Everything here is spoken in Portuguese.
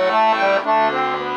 Música